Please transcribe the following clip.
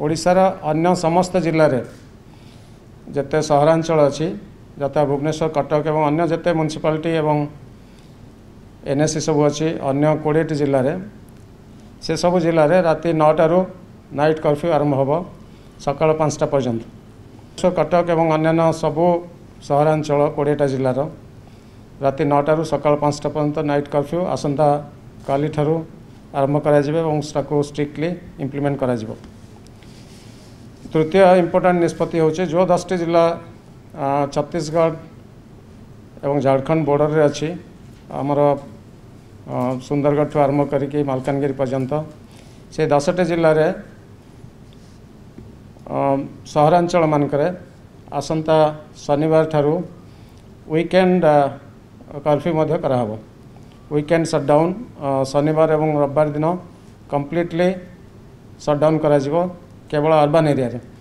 ଓଡ଼ିଶାର ଅନ୍ୟ ସମସ୍ତ ଜିଲ୍ଲାରେ ଯେତେ ସହରାଞ୍ଚଳ ଅଛି ଯଥା ଭୁବନେଶ୍ୱର କଟକ ଏବଂ ଅନ୍ୟ ଯେତେ ମ୍ୟୁନିସିପାଲିଟି ଏବଂ ଏନ୍ଏସି ସବୁ ଅଛି ଅନ୍ୟ କୋଡ଼ିଏଟି ଜିଲ୍ଲାରେ ସେସବୁ ଜିଲ୍ଲାରେ ରାତି ନଅଟାରୁ ନାଇଟ୍ କର୍ଫ୍ୟୁ ଆରମ୍ଭ ହେବ ସକାଳ ପାଞ୍ଚଟା ପର୍ଯ୍ୟନ୍ତ ଭୁବନେଶ୍ୱର କଟକ ଏବଂ ଅନ୍ୟାନ୍ୟ ସବୁ ସହରାଞ୍ଚଳ କୋଡ଼ିଏଟା ଜିଲ୍ଲାର ରାତି ନଅଟାରୁ ସକାଳ ପାଞ୍ଚଟା ପର୍ଯ୍ୟନ୍ତ ନାଇଟ୍ କର୍ଫ୍ୟୁ ଆସନ୍ତାକାଲିଠାରୁ ଆରମ୍ଭ କରାଯିବ ଏବଂ ତାକୁ ଷ୍ଟ୍ରିକ୍ଟଲି ଇମ୍ପ୍ଲିମେଣ୍ଟ କରାଯିବ तृतीय इम्पोर्टाट निष्पत्ति हूँ जो दस टी जिला छत्तीसगढ़ झारखंड बॉर्डर रे अच्छी आमर सुंदरगढ़ ठू आरंभ कर मलकानगि पर्यत से दस टी जिले सहरांचल मानक आसंता शनिवार विकेड कर्फ्यू कराव विकेंड सटडाउन शनिवार रविवार दिन कम्प्लीटली सटडाउन कर केवल अर्बान एरिया